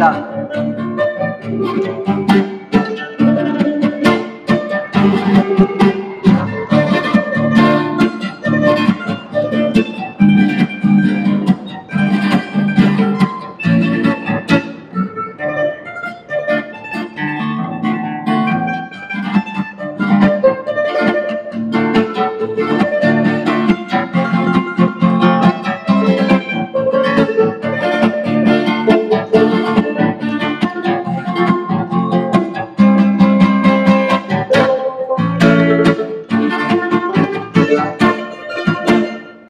rồi.